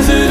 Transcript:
as